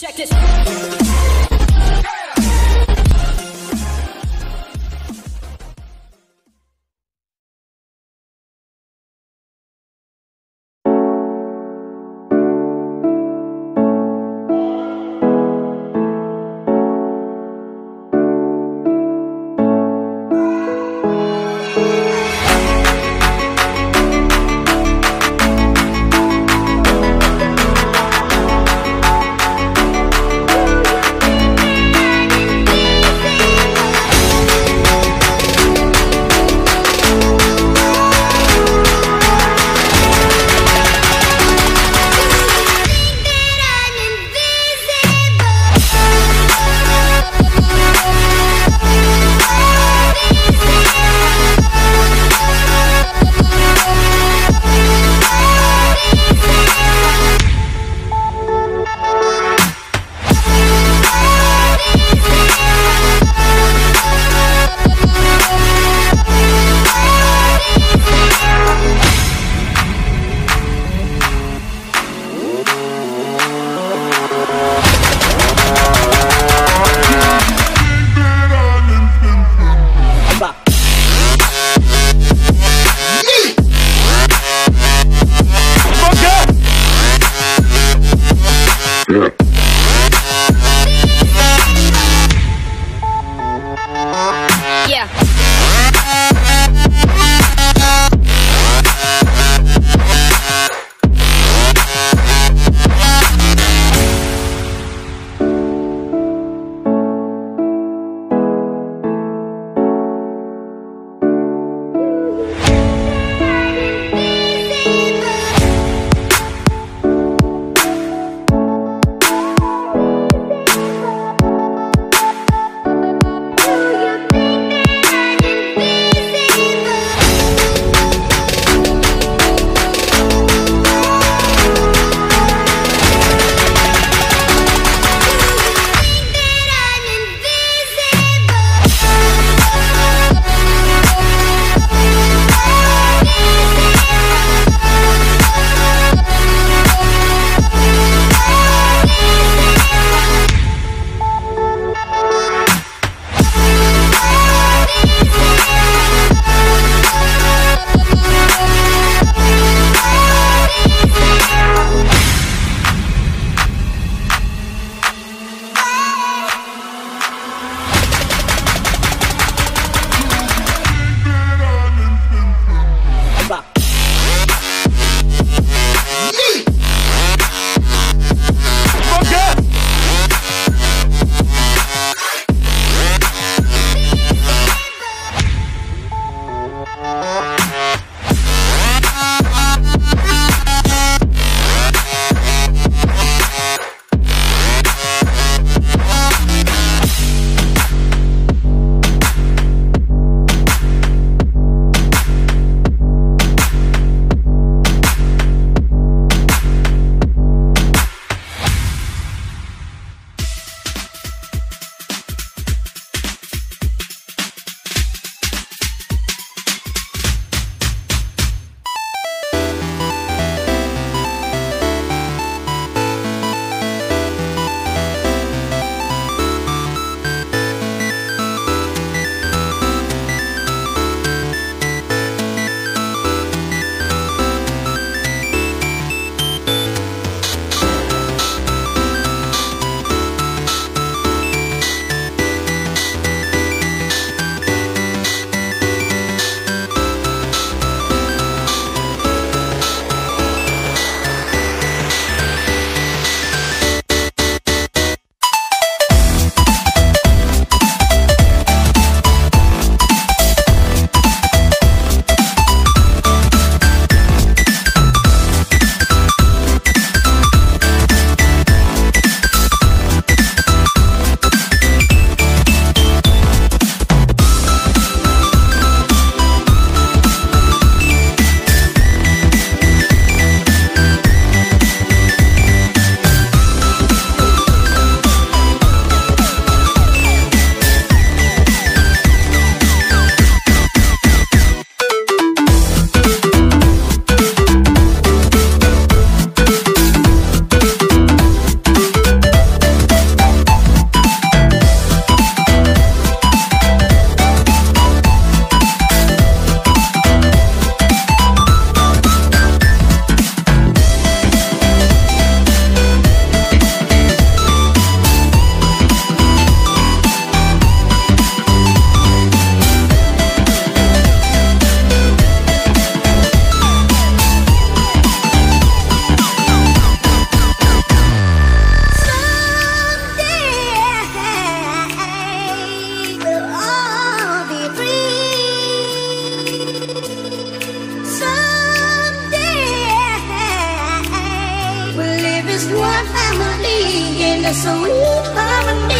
Check this. In a sweet.